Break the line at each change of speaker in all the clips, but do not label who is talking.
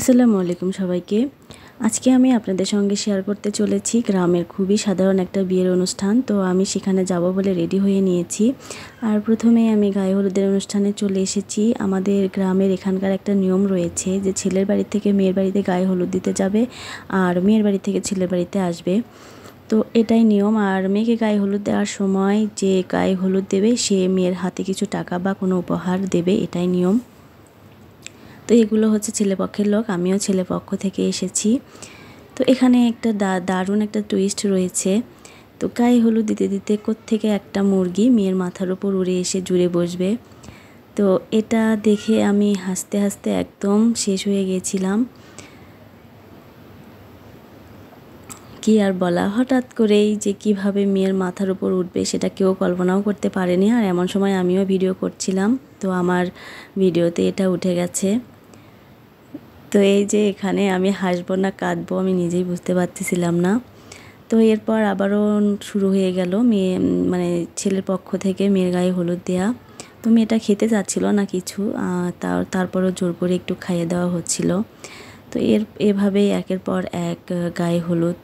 আসসালামু আলাইকুম সবাইকে। আজকে আমি আপনাদের সঙ্গে শেয়ার করতে চলেছি গ্রামের খুবই সাধারণ একটা বিয়ের অনুষ্ঠান। তো আমি সেখানে যাব বলে রেডি হয়ে নিয়েছি। আর প্রথমে আমি গায়ে হলুদের অনুষ্ঠানে চলে এসেছি। আমাদের গ্রামের এখানকার একটা নিয়ম রয়েছে যে ছেলের বাড়ি থেকে মেয়ের বাড়িতে গায়ে হলুদ দিতে যাবে আর মেয়ের বাড়ি থেকে ছেলের বাড়িতে আসবে। তো এটাই নিয়ম। আর মেয়েকে গায়ে হলুদ দেওয়ার সময় যে গায়ে হলুদ দেবে সে মেয়ের হাতে কিছু টাকা বা কোনো উপহার দেবে, এটাই নিয়ম। তো এগুলো হচ্ছে ছেলেপক্ষের লোক, আমিও ছেলেপক্ষ থেকে এসেছি। তো এখানে একটা দারুণ একটা টুইস্ট রয়েছে। তো গায়ে হলুদ দিতে দিতে থেকে একটা মুরগি মেয়ের মাথার ওপর উড়ে এসে জুড়ে বসবে। তো এটা দেখে আমি হাসতে হাসতে একদম শেষ হয়ে গেছিলাম। কি আর বলা, হঠাৎ করেই যে কীভাবে মেয়ের মাথার উপর উঠবে সেটা কেউ কল্পনাও করতে পারেনি। আর এমন সময় আমিও ভিডিও করছিলাম, তো আমার ভিডিওতে এটা উঠে গেছে। তো এই যে এখানে আমি হাসবো না কাঁদবো আমি নিজেই বুঝতে পারতেছিলাম না। তো এরপর আবারও শুরু হয়ে গেল মেয়ে মানে ছেলের পক্ষ থেকে মেয়ের গায়ে হলুদ দেয়া। তো মেয়েটা খেতে যাচ্ছিল না কিছু তার তারপরও জোর করে একটু খাইয়ে দেওয়া হচ্ছিল। তো এর, এভাবেই একের পর এক গায়ে হলুদ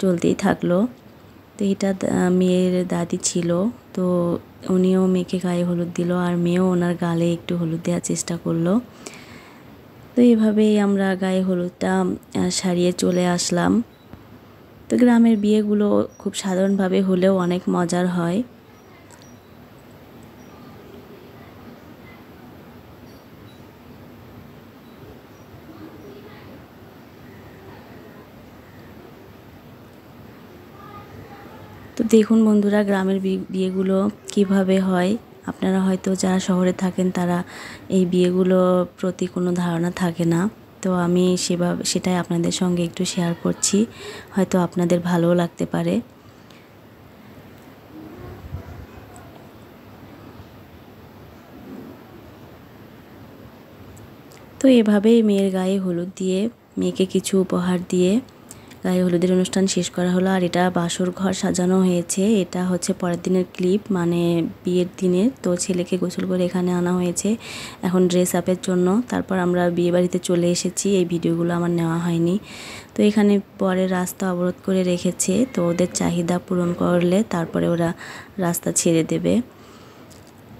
চলতেই থাকল। তো এটা মেয়ের দাদি ছিল, তো উনিও মেয়েকে গায়ে হলুদ দিল আর মেয়েও ওনার গালে একটু হলুদ দেওয়ার চেষ্টা করল। তো এভাবেই আমরা গায়ে হলুদটা সারিয়ে চলে আসলাম। তো গ্রামের বিয়েগুলো খুব সাধারণভাবে হলেও অনেক মজার হয়। তো দেখুন বন্ধুরা, গ্রামের বিয়েগুলো কীভাবে হয়। আপনারা হয়তো যারা শহরে থাকেন, তারা এই বিয়েগুলো প্রতি কোনো ধারণা থাকে না। তো আমি সেভাবে সেটাই আপনাদের সঙ্গে একটু শেয়ার করছি। হয়তো আপনাদের ভালোও লাগতে পারে। তো এভাবেই মেয়ের গায়ে হলুদ দিয়ে, মেয়েকে কিছু উপহার দিয়ে গায়ে হলুদের অনুষ্ঠান শেষ করা হলো। আর এটা বাসর ঘর সাজানো হয়েছে। এটা হচ্ছে পরের দিনের ক্লিপ। মানে বিয়ের দিনের তো ছেলেকে গোসল করে এখানে আনা হয়েছে এখন ড্রেস আপের জন্য। তারপর আমরা বিয়ে বাড়িতে চলে এসেছি। এই ভিডিওগুলো আমার নেওয়া হয়নি। তো এখানে পরে রাস্তা অবরোধ করে রেখেছে। তো ওদের চাহিদা পূরণ করলে তারপরে ওরা রাস্তা ছেড়ে দেবে।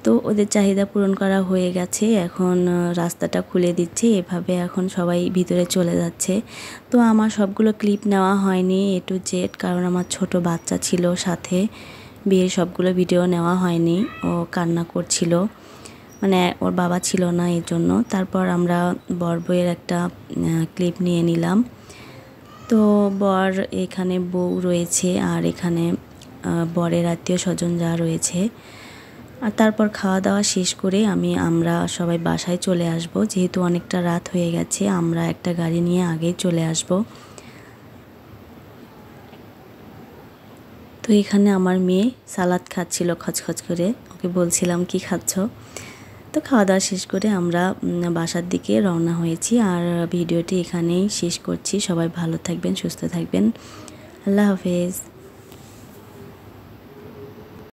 তো ওদের চাহিদা পূরণ করা হয়ে গেছে। এখন রাস্তাটা খুলে দিচ্ছে। এভাবে এখন সবাই ভিতরে চলে যাচ্ছে। তো আমার সবগুলো ক্লিপ নেওয়া হয়নি এ টু জেড কারণ আমার ছোট বাচ্চা ছিল সাথে। বিয়ের সবগুলো ভিডিও নেওয়া হয়নি। ও কান্না করছিল। মানে ওর বাবা ছিল না এর জন্য। তারপর আমরা বর বইয়ের একটা ক্লিপ নিয়ে নিলাম। তো বর এখানে বউ রয়েছে আর এখানে বরের আত্মীয় স্বজন যা রয়েছে। আর তারপর খাওয়া দাওয়া শেষ করে আমি, আমরা সবাই বাসায় চলে আসব। যেহেতু অনেকটা রাত হয়ে গেছে, আমরা একটা গাড়ি নিয়ে আগেই চলে আসব। তো এখানে আমার মেয়ে সালাদ খাচ্ছিল খচখচ করে। ওকে বলছিলাম, কি খাচ্ছ? তো খাওয়া দাওয়া শেষ করে আমরা বাসার দিকে রওনা হয়েছি। আর ভিডিওটি এখানেই শেষ করছি। সবাই ভালো থাকবেন, সুস্থ থাকবেন। আল্লাহ হাফেজ।